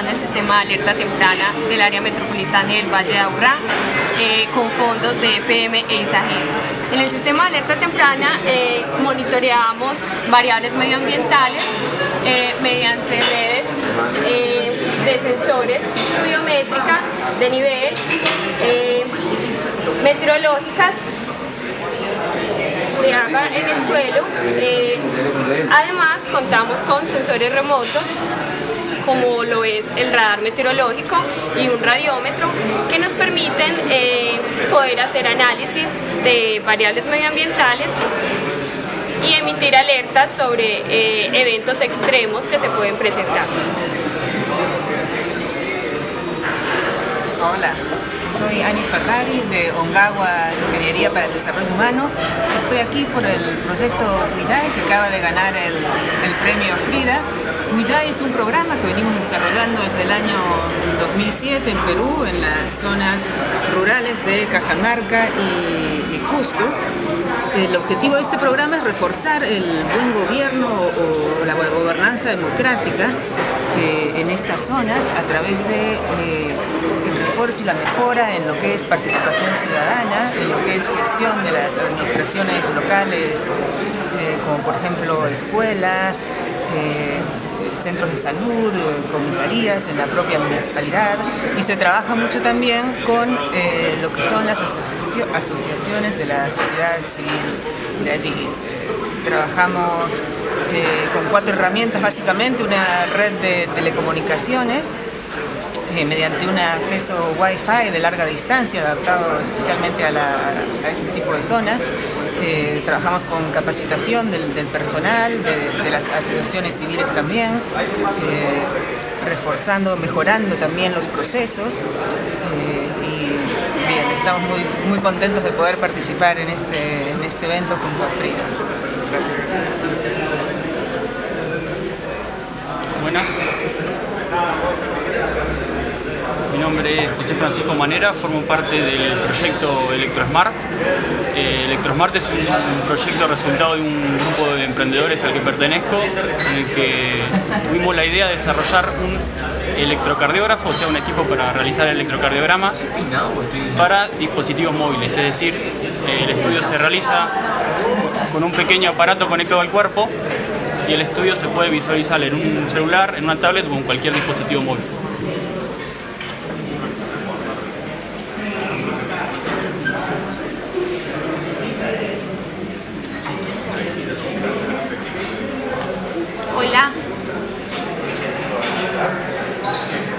el sistema de alerta temprana del área metropolitana del Valle de Aburrá eh, con fondos de EPM e ISAGEN. En el sistema de alerta temprana eh, monitoreamos variables medioambientales eh, mediante redes de sensores, pluviométrica, de nivel, meteorológicas de agua en el suelo. además contamos con sensores remotos como lo es el radar meteorológico y un radiómetro que nos permiten eh, poder hacer análisis de variables medioambientales y emitir alertas sobre eh, eventos extremos que se pueden presentar. Hola, soy Ani Ferrari de Ongawa Ingeniería para el Desarrollo Humano. Estoy aquí por el proyecto Huillay que acaba de ganar el, el premio Frida Huillay es un programa que venimos desarrollando desde el año 2007 en Perú, en las zonas rurales de Cajamarca y, Cusco. El objetivo de este programa es reforzar el buen gobierno o la gobernanza democrática eh, en estas zonas a través de eh, y la mejora en lo que es participación ciudadana, en lo que es gestión de las administraciones locales, eh, como por ejemplo escuelas, centros de salud, comisarías en la propia municipalidad y se trabaja mucho también con eh, lo que son las asociaciones de la sociedad civil de allí. Eh, trabajamos eh, con cuatro herramientas básicamente, una red de telecomunicaciones, mediante un acceso Wi-Fi de larga distancia adaptado especialmente a, este tipo de zonas. Eh, trabajamos con capacitación del, personal, de, las asociaciones civiles también, eh, reforzando, mejorando también los procesos. Eh, y bien, estamos muy, contentos de poder participar en este, en este evento junto a Frida. Gracias. Buenas. Mi nombre es José Francisco Manera, formo parte del proyecto Electrosmart. Eh, Electrosmart es un, proyecto resultado de un grupo de emprendedores al que pertenezco, en el que tuvimos la idea de desarrollar un electrocardiógrafo, o sea, un equipo para realizar electrocardiogramas para dispositivos móviles, es decir, el estudio se realiza con un pequeño aparato conectado al cuerpo y el estudio se puede visualizar en un celular, en una tablet o en cualquier dispositivo móvil.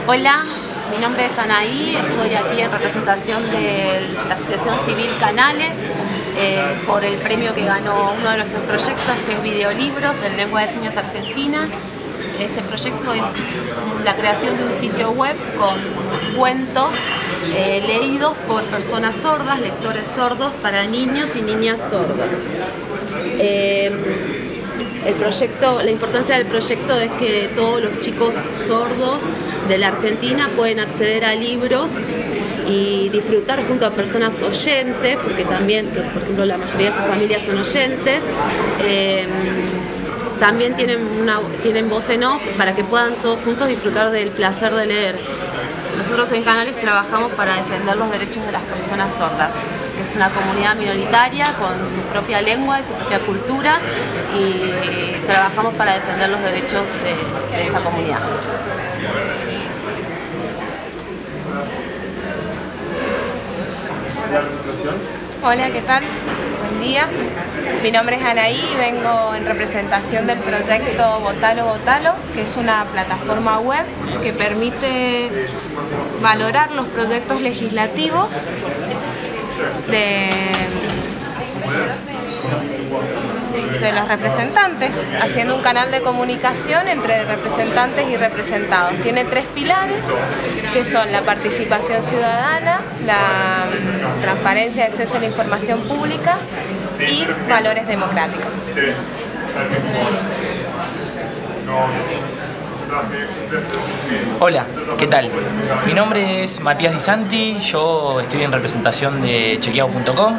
Hola, mi nombre es Anaí, estoy aquí en representación de la Asociación Civil Canales eh, por el premio que ganó uno de nuestros proyectos que es Videolibros en Lengua de Señas Argentina. Este proyecto es la creación de un sitio web con cuentos eh, leídos por personas sordas, lectores sordos para niños y niñas sordas. Eh, el proyecto, la importancia del proyecto es que todos los chicos sordos de la Argentina pueden acceder a libros y disfrutar junto a personas oyentes, porque también, por ejemplo, la mayoría de sus familias son oyentes. Em, también tienen, tienen voz en off para que puedan todos juntos disfrutar del placer de leer. Nosotros en Canales trabajamos para defender los derechos de las personas sordas. Es una comunidad minoritaria con su propia lengua y su propia cultura y trabajamos para defender los derechos de, esta comunidad. Hola, ¿qué tal? Buen día. Mi nombre es Anaí y vengo en representación del proyecto Votalo Votalo, que es una plataforma web que permite valorar los proyectos legislativos de, de los representantes, haciendo un canal de comunicación entre representantes y representados. Tiene tres pilares, que son la participación ciudadana, la mm, transparencia y acceso a la información pública y valores democráticos. Hola, ¿qué tal? Mi nombre es Matías Di Santi, yo estoy en representación de chequeado.com.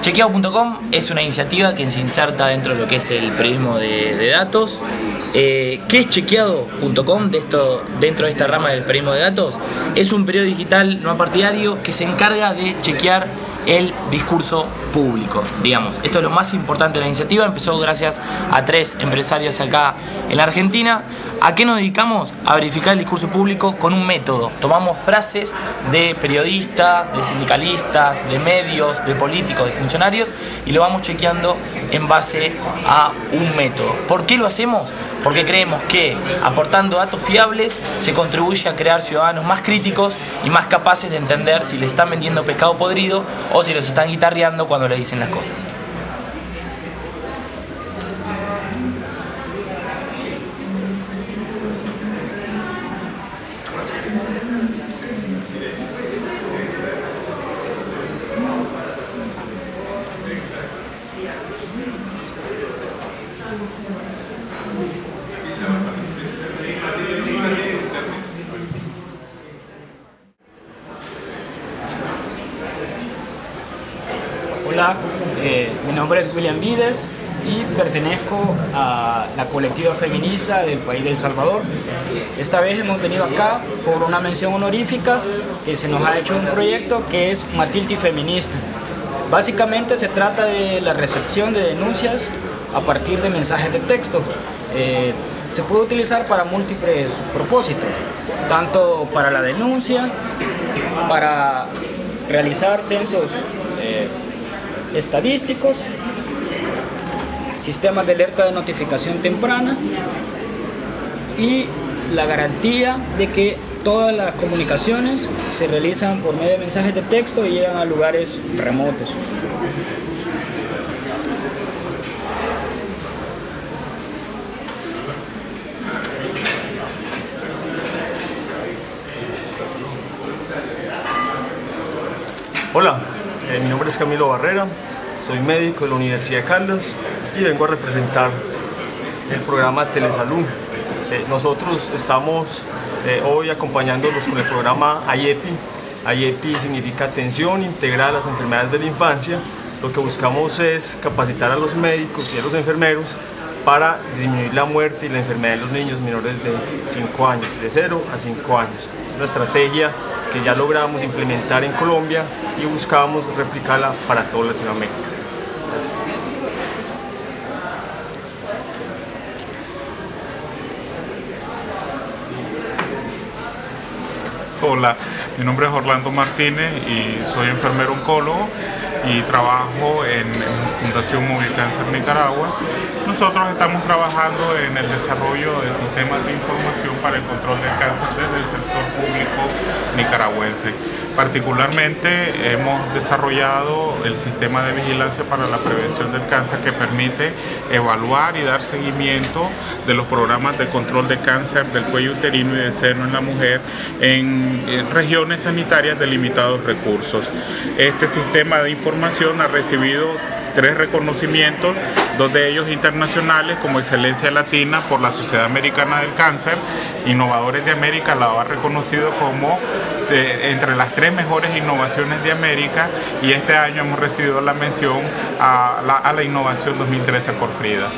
Chequeado.com es una iniciativa que se inserta dentro de lo que es el periodismo de, datos Eh, ¿Qué es chequeado.com dentro de esta rama del periodismo de datos? Es un periódico digital no partidario que se encarga de chequear el discurso público, digamos. Esto es lo más importante de la iniciativa, empezó gracias a tres empresarios acá en la Argentina. ¿A qué nos dedicamos? A verificar el discurso público con un método. Tomamos frases de periodistas, de sindicalistas, de medios, de políticos, de funcionarios y lo vamos chequeando en base a un método. ¿Por qué lo hacemos? Porque creemos que aportando datos fiables se contribuye a crear ciudadanos más críticos y más capaces de entender si les están vendiendo pescado podrido o si los están guitarreando cuando le dicen las cosas. Eh, mi nombre es William Vides y pertenezco a la colectiva feminista del país de El Salvador. Esta vez hemos venido acá por una mención honorífica que se nos ha hecho un proyecto que es Matilti Feminista. Básicamente se trata de la recepción de denuncias a partir de mensajes de texto. Eh, se puede utilizar para múltiples propósitos, tanto para la denuncia, para realizar censos estadísticos, sistemas de alerta de notificación temprana y la garantía de que todas las comunicaciones se realizan por medio de mensajes de texto y llegan a lugares remotos. Hola, eh, mi nombre es Camilo Barrera, soy médico de la Universidad de Caldas y vengo a representar el programa Telesalud. Eh, nosotros estamos eh, hoy acompañándolos con el programa IEPI. IEPI significa Atención Integral a las Enfermedades de la Infancia. Lo que buscamos es capacitar a los médicos y a los enfermeros para disminuir la muerte y la enfermedad de los niños menores de 5 años, de 0 a 5 años. Una estrategia que ya logramos implementar en Colombia y buscamos replicarla para toda Latinoamérica. Hola, mi nombre es Orlando Martínez y soy enfermero oncólogo y trabajo en Fundación Móvil Cáncer Nicaragua. Nosotros estamos trabajando en el desarrollo de sistemas de información para el control del cáncer desde el sector público nicaragüense. Particularmente hemos desarrollado el sistema de vigilancia para la prevención del cáncer que permite evaluar y dar seguimiento de los programas de control de cáncer del cuello uterino y de seno en la mujer en, regiones sanitarias de limitados recursos. Este sistema de información ha recibido tres reconocimientos, dos de ellos internacionales como Excelencia Latina por la Sociedad Americana del Cáncer, Innovadores de América la ha reconocido como de, entre las tres mejores innovaciones de América y este año hemos recibido la mención a la innovación 2013 por Frida.